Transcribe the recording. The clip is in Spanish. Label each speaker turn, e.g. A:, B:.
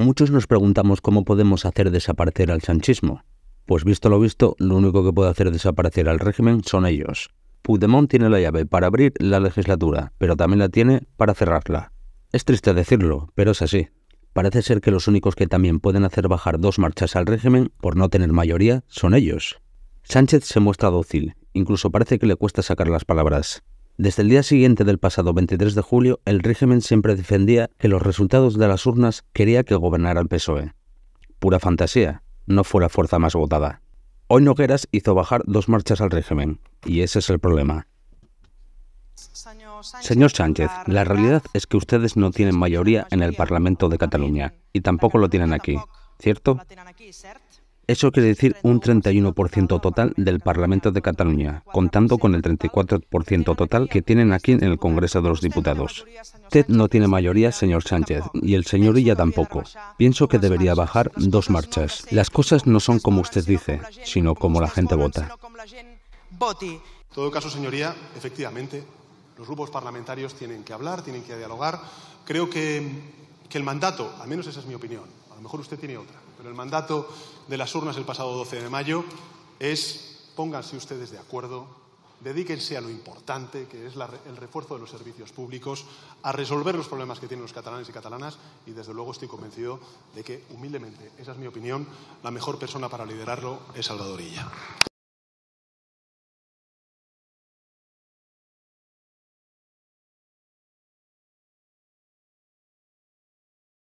A: Muchos nos preguntamos cómo podemos hacer desaparecer al sanchismo. Pues visto lo visto, lo único que puede hacer desaparecer al régimen son ellos. Puigdemont tiene la llave para abrir la legislatura, pero también la tiene para cerrarla. Es triste decirlo, pero es así. Parece ser que los únicos que también pueden hacer bajar dos marchas al régimen por no tener mayoría son ellos. Sánchez se muestra dócil, incluso parece que le cuesta sacar las palabras. Desde el día siguiente del pasado 23 de julio, el régimen siempre defendía que los resultados de las urnas quería que gobernara el PSOE. Pura fantasía, no fue la fuerza más votada. Hoy Nogueras hizo bajar dos marchas al régimen, y ese es el problema. Señor Sánchez, la realidad es que ustedes no tienen mayoría en el Parlamento de Cataluña, y tampoco lo tienen aquí, ¿cierto? Eso quiere decir un 31% total del Parlamento de Cataluña, contando con el 34% total que tienen aquí en el Congreso de los Diputados. Usted no tiene mayoría, señor Sánchez, y el señor Illa tampoco. Pienso que debería bajar dos marchas. Las cosas no son como usted dice, sino como la gente vota.
B: En todo caso, señoría, efectivamente, los grupos parlamentarios tienen que hablar, tienen que dialogar. Creo que, que el mandato, al menos esa es mi opinión, a lo mejor usted tiene otra, pero el mandato de las urnas el pasado 12 de mayo es pónganse ustedes de acuerdo, dedíquense a lo importante, que es el refuerzo de los servicios públicos, a resolver los problemas que tienen los catalanes y catalanas y, desde luego, estoy convencido de que, humildemente, esa es mi opinión, la mejor persona para liderarlo es Salvador Illa.